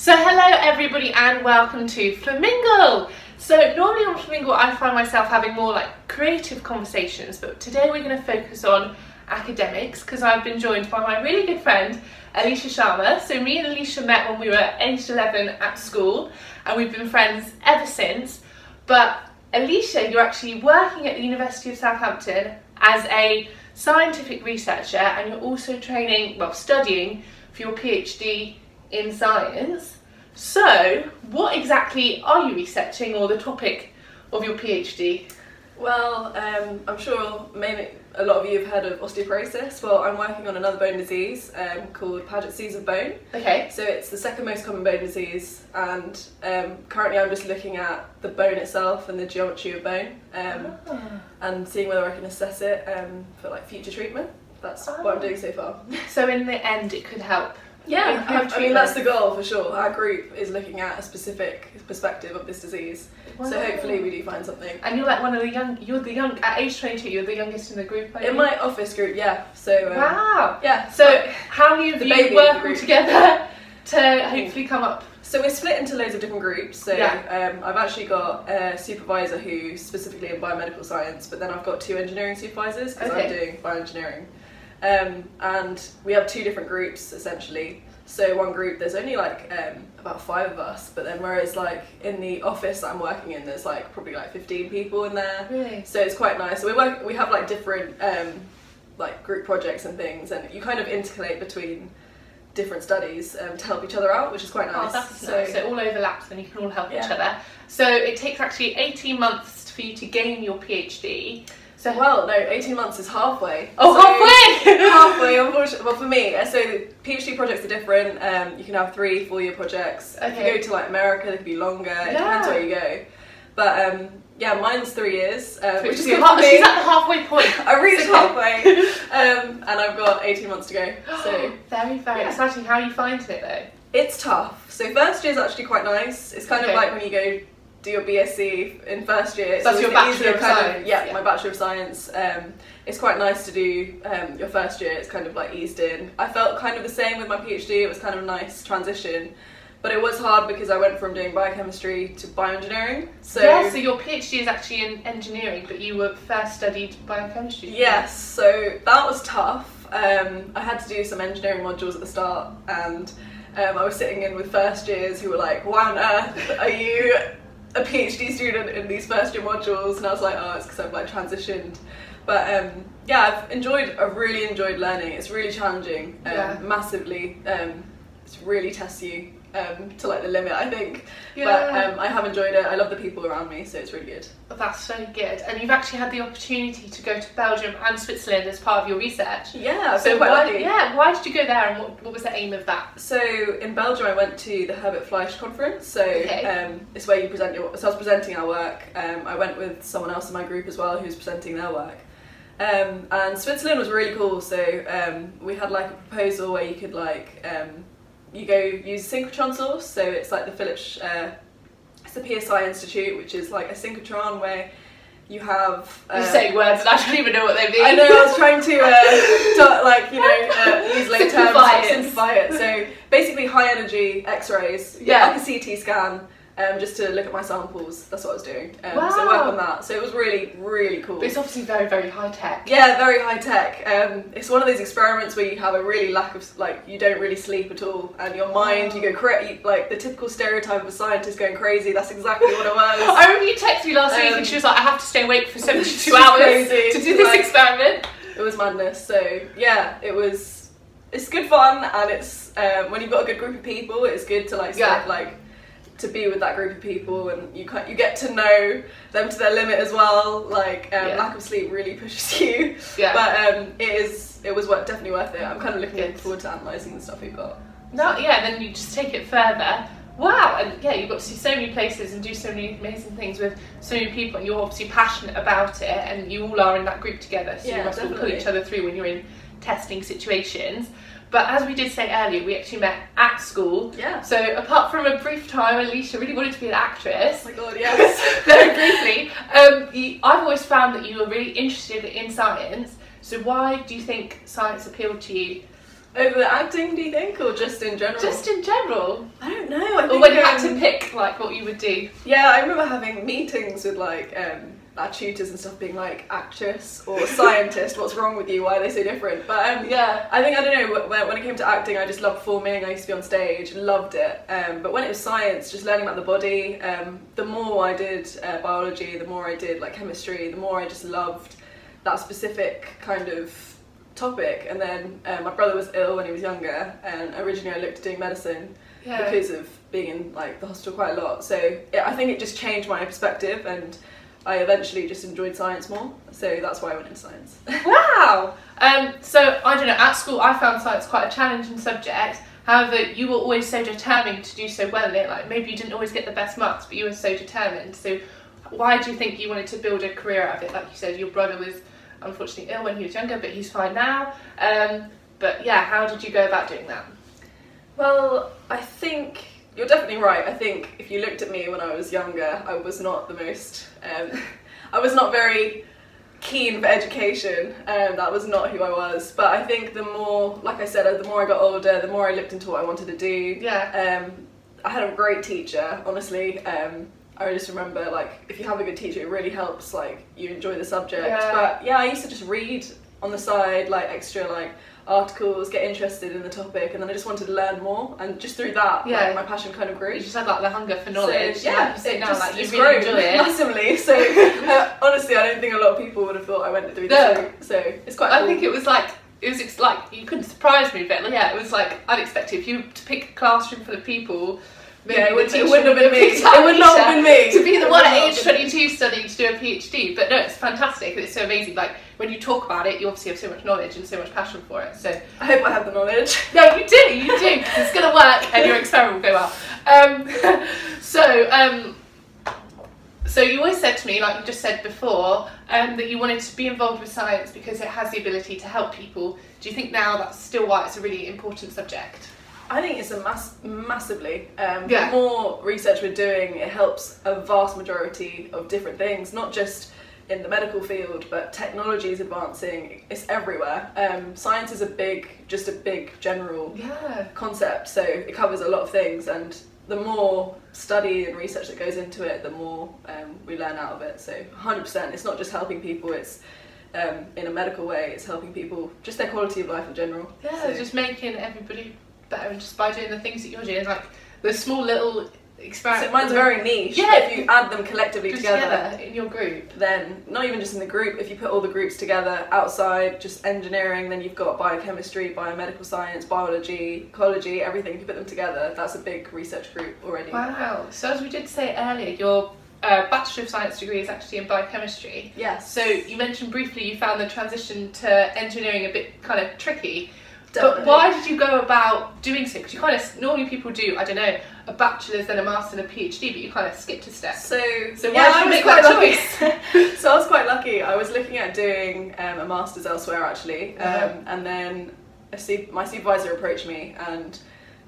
So hello everybody and welcome to Flamingle. So normally on Flamingle I find myself having more like creative conversations but today we're going to focus on academics because I've been joined by my really good friend Alisha Sharma. So me and Alisha met when we were aged 11 at school and we've been friends ever since. But Alisha, you're actually working at the University of Southampton as a scientific researcher and you're also training, well studying for your PhD in science. So, what exactly are you researching or the topic of your PhD? Well, um, I'm sure maybe a lot of you have heard of osteoporosis. Well, I'm working on another bone disease um, called Paget disease of bone. Okay. So it's the second most common bone disease, and um, currently I'm just looking at the bone itself and the geometry of bone, um, Ah. and seeing whether I can assess it um, for like future treatment. That's what I'm doing so far. So in the end it could help. Yeah, I, I mean that's the goal for sure. Our group is looking at a specific perspective of this disease, so hopefully we do find something. And you're like one of the young, you're the young, at age 22 you're the youngest in the group, In you? my office group, yeah. So um, Wow. yeah. So how many of The you all together to hopefully come up? So we're split into loads of different groups. So Yeah. um, I've actually got a supervisor who's specifically in biomedical science, but then I've got two engineering supervisors because Okay. I'm doing bioengineering. Um, and we have two different groups essentially. So one group, there's only like um, about five of us, but then whereas like in the office that I'm working in, there's like probably like 15 people in there. Really? So it's quite nice. So we work, we have like different um, like group projects and things, and you kind of intercalate between different studies um, to help each other out, which is quite nice. Oh, that's so, nice. So it all overlaps and you can all help each other. So it takes actually 18 months for you to gain your PhD. So well, no, 18 months is halfway. Oh, So- halfway! Well, for me, uh, so PhD projects are different. Um, you can have three, four-year projects. If Okay. you go to like America, they can be longer. It Yeah. depends where you go. But um, yeah, mine's three years, um, which is good for me. she's at the halfway point. I reached Okay. halfway, um, and I've got 18 months to go. So very, very Yeah. exciting. How are you finding it though? it's tough. So first year is actually quite nice. It's kind Okay. of like when you go do your BSc in first year. It's That's your Bachelor of Science, yeah, yeah. my Bachelor of Science. Um, it's quite nice to do um, your first year. It's kind of like eased in. I felt kind of the same with my PhD. It was kind of a nice transition. But it was hard because I went from doing biochemistry to bioengineering. So yeah, so your PhD is actually in engineering, but you were first studied biochemistry. Yes, so that was tough. Um, I had to do some engineering modules at the start, and um, I was sitting in with first years who were like, "Why on earth are you a PhD student in these first year modules?" And I was like, "Oh, it's because I've like transitioned." But um, yeah, I've enjoyed. I've really enjoyed learning. It's really challenging, um, Yeah. massively. Um, it really tests you um, to like the limit, I think. But um, I have enjoyed it. I love the people around me, so it's really good. That's so good. And you've actually had the opportunity to go to Belgium and Switzerland as part of your research. Yeah, So why, lucky. yeah, why did you go there and what, what was the aim of that? So in Belgium, I went to the Herbert Fleisch conference. So Okay. um, it's where you present your. So I was presenting our work. Um, I went with someone else in my group as well who was presenting their work. Um, and Switzerland was really cool. So um, we had like a proposal where you could like um, you go use synchrotron source. So it's like the Philips. Uh, it's the PSI Institute, which is like a synchrotron where you have. You uh, say words and I don't even know what they mean. I know I was trying to, uh, like you know uh, use late terms Simplify to simplify it. So basically, high energy X-rays, Yeah. like a CT scan, um, just to look at my samples. That's what I was doing. Um, So work on that. So it was really really cool. But it's obviously very, very high tech. Yeah, very high tech. Um, it's one of those experiments where you have a really lack of like you don't really sleep at all, and your mind you go crazy. like the typical stereotype of a scientist going crazy. That's exactly what it was. I remember you texted me last week Um, and she was like, I have to stay awake for 72 hours crazy. to do this Like- experiment. it was madness. So yeah, it was. It's good fun, and it's um, when you've got a good group of people, it's good to like Yeah. like to be with that group of people, and you you get to know them to their limit as well. Like um, Yeah. lack of sleep really pushes you, Yeah. but um, it is it was worth, definitely worth it. I'm kind of looking Good. forward to analysing the stuff we've got. no, yeah, then you just take it further. Wow, and yeah, you've got to see so many places and do so many amazing things with so many people, and you're obviously passionate about it, and you all are in that group together, so you Yeah, must all pull each other through when you're in testing situations. But as we did say earlier, we actually met at school. Yeah. So apart from a brief time, Alisha really wanted to be an actress. Oh my god, yes. very briefly, um, you, I've always found that you were really interested in science. So why do you think science appealed to you? Over acting, do you think, or just in general? Just in general. I don't know. I think Or when you had to um, pick like what you would do. Yeah, I remember having meetings with like um, our tutors and stuff, being like actress or scientist. What's wrong with you? Why are they so different? But um, Yeah. I think I don't know. When, when it came to acting, I just loved performing. I used to be on stage, loved it. Um, but when it was science, just learning about the body. Um, the more I did uh, biology, the more I did like chemistry. The more I just loved that specific kind of topic. And then uh, my brother was ill when he was younger, and originally I looked at doing medicine Yeah. because of being in like the hospital quite a lot. So yeah, I think it just changed my perspective, and I eventually just enjoyed science more. So that's why I went into science. Wow. Um, so I don't know. At school, I found science quite a challenging subject. However, you were always so determined to do so well in it. Like maybe you didn't always get the best marks, but you were so determined. So why do you think you wanted to build a career out of it? Like you said, your brother was unfortunately ill when he was younger, but he's fine now. Um, but yeah, how did you go about doing that? Well, I think you're definitely right. I think if you looked at me when I was younger, I was not the most. Um, I was not very keen for education. Um, that was not who I was. But I think the more, like I said, the more I got older, the more I looked into what I wanted to do. Yeah. Um, I had a great teacher, honestly. Um, I just remember, like, if you have a good teacher, it really helps, like, you enjoy the subject. Yeah. But yeah, I used to just read on the side, like, extra, like, articles, get interested in the topic, and then I just wanted to learn more. And just through that, Yeah. like, my passion kind of grew. You just had like the hunger for knowledge. So, yeah, say it now, just, like you really enjoy it. massively. So uh, honestly, I don't think a lot of people would have thought I went through this No. route. So it's quite. I cool. think it was like it was ex- like you couldn't surprise me, but yeah, it was like unexpected. If you to pick a classroom full of people, maybe Yeah, it would, it wouldn't have been me. It would not have been me. One at age 22 studying to do a PhD. But no, it's fantastic. It's so amazing. Like when you talk about it, you obviously have so much knowledge and so much passion for it. So I hope I have the knowledge. no, you do, you do. it's gonna work, and your experiment will go well. Um, so, um, so you always said to me, like you just said before, um, that you wanted to be involved with science because it has the ability to help people. Do you think now that's still why it's a really important subject? I think it's a mass massively. Um, Yeah. The more research we're doing, it helps a vast majority of different things, not just in the medical field, but technology is advancing. It's everywhere. Um, science is a big, just a big general Yeah. concept, so it covers a lot of things, and the more study and research that goes into it, the more um, we learn out of it. So 100%, it's not just helping people, it's um, in a medical way, it's helping people, just their quality of life in general. Yeah, So- just making everybody better just by doing the things that you're doing. Like the small little experiments. So mine's very niche. Yeah. if you add them collectively together, together in your group. then not even just in the group, if you put all the groups together outside, just engineering, then you've got biochemistry, biomedical science, biology, ecology, everything. If you put them together, that's a big research group already. Wow. So as we did say earlier, your uh, Bachelor of Science degree is actually in biochemistry. Yes. So you mentioned briefly you found the transition to engineering a bit kind of tricky. Definitely. But why did you go about doing so? Because you kind of normally people do I don't know a bachelor's then a master and a PhD, but you kind of skipped a step. So, So yeah, why did I you was make quite that lucky. so I was quite lucky. I was looking at doing um, a master's elsewhere actually, um, Uh-huh. and then a su- my supervisor approached me and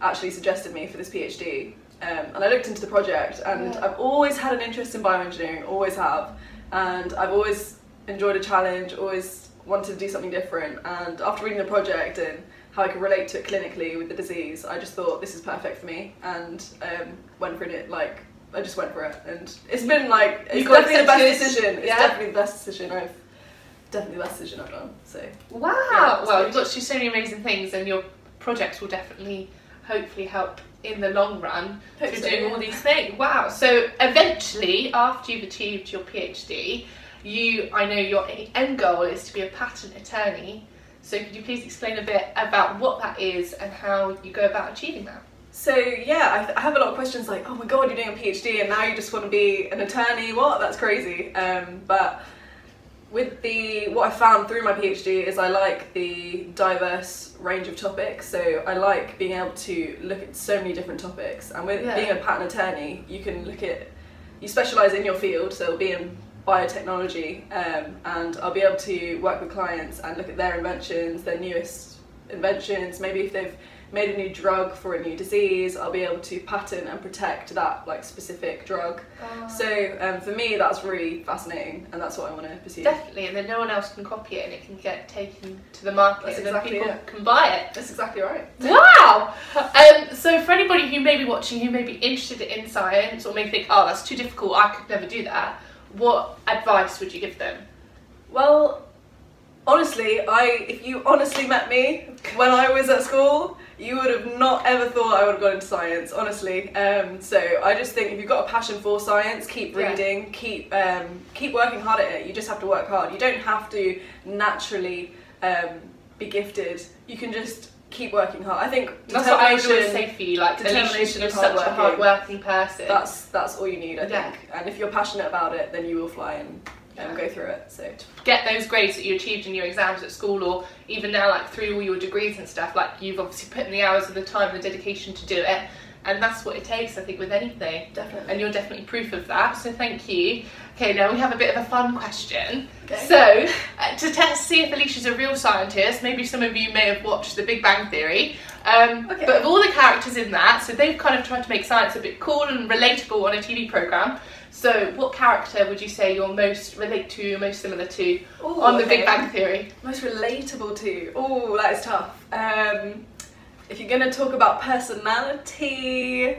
actually suggested me for this PhD. Um, and I looked into the project, and Yeah. I've always had an interest in bioengineering, always have, and I've always enjoyed a challenge, always wanted to do something different. And after reading the project and how I could relate to it clinically with the disease, I just thought this is perfect for me, and um, went for it. Like I just went for it, and it's been like it's got definitely the best decision. It's yeah? definitely the best decision I've definitely the best decision I've done. So Wow. Yeah, well, you've got to do so many amazing things, and your projects will definitely, hopefully, help in the long run Hope through so, doing yeah. all these things. Wow. So eventually, after you've achieved your PhD, you, I know your end goal is to be a patent attorney. So could you please explain a bit about what that is and how you go about achieving that? So yeah, I, I have a lot of questions like, oh my god, you're doing a PhD and now you just want to be an attorney? What? That's crazy. Um, but with the what I found through my PhD is I like the diverse range of topics. So I like being able to look at so many different topics. And with Yeah. being a patent attorney, you can look at you specialize in your field, so it'll be in biotechnology, um, and I'll be able to work with clients and look at their inventions, their newest inventions. Maybe if they've made a new drug for a new disease, I'll be able to patent and protect that like specific drug. Ah. So um, for me, that's really fascinating, and that's what I want to pursue. Definitely, and then no one else can copy it, and it can get taken to the market, That's and exactly then people it. can buy it. That's exactly right. Wow! Um, so for anybody who may be watching who may be interested in science or may think, oh, that's too difficult, I could never do that, what advice would you give them? Well, honestly, I if you honestly met me when I was at school, you would have not ever thought I would have gone into science. Honestly, um, so I just think if you've got a passion for science, keep Yeah. reading, keep um, keep working hard at it. You just have to work hard. You don't have to naturally um, be gifted. You can just keep working hard. I think That's what I would always determination- say for you, like, determination and such a hard working. person. That's that's all you need, I Yeah. think. And if you're passionate about it, then you will fly and, and Yeah. go through it. So get those grades that you achieved in your exams at school or even now like through all your degrees and stuff like you've obviously put in the hours of the time and the dedication to do it and that's what it takes i think with anything definitely. and you're definitely proof of that so thank you okay now we have a bit of a fun question Okay. so to test see if alisha's a real scientist maybe some of you may have watched the big bang theory um, Okay. but of all the characters in that so they've kind of tried to make science a bit cool and relatable on a tv program so what character would you say you're most relate to most similar to Ooh, on the okay. Big Bang Theory. Most relatable to. Oh, that is tough. Um, if you're gonna talk about personality,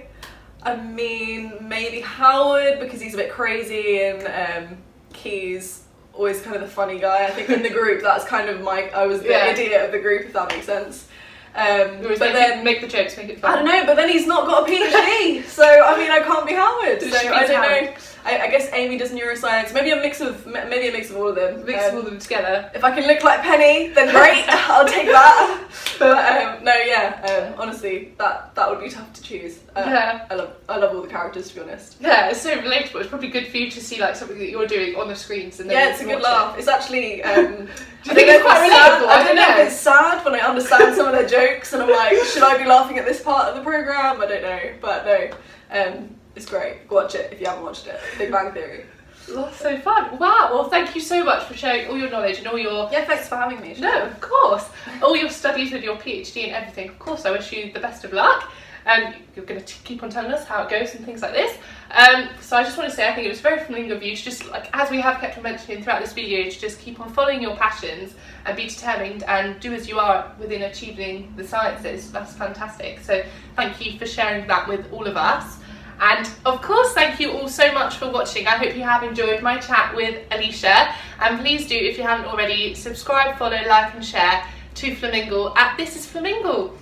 I mean maybe Howard because he's a bit crazy and um, he's always kind of the funny guy. I think in the group that's kind of my. I was the Yeah. idiot of the group if that makes sense. Um, but make, then make the jokes, make it I don't know, but then he's not got a PhD, so I mean I can't be Howard. So I don't Howard. know. I, I guess Amy does neuroscience. Maybe a mix of maybe a mix of all of them. Mix Um, all of them together. if I can look like Penny, then great, I'll take that. But um, no, yeah, um, honestly, that that would be tough to choose. Uh, Yeah. I love I love all the characters to be honest. Yeah, it's so relatable. It's probably good for you to see like something that you're doing on the screens and then Yeah, it's a good laugh. It's actually. Um, Do you think it's quite sad. relatable? I don't know if it's sad when I understand some of their jokes and I'm like, should I be laughing at this part of the program? I don't know, but no, um, it's great. Watch it if you haven't watched it. Big Bang Theory. That's so fun. Wow. Well, thank you so much for sharing all your knowledge and all your Yeah, thanks for having me. No, of course. All your studies with your PhD and everything. Of course, I wish you the best of luck. And you're going to keep on telling us how it goes and things like this. Um, so I just want to say, I think it was very flamingo of you to just, like, as we have kept on mentioning throughout this video, to just keep on following your passions and be determined and do as you are within achieving the sciences. That's fantastic. So thank you for sharing that with all of us. And of course, thank you all so much for watching. I hope you have enjoyed my chat with Alisha. And please do, if you haven't already, subscribe, follow, like, and share to Flamingle at This is Flamingle.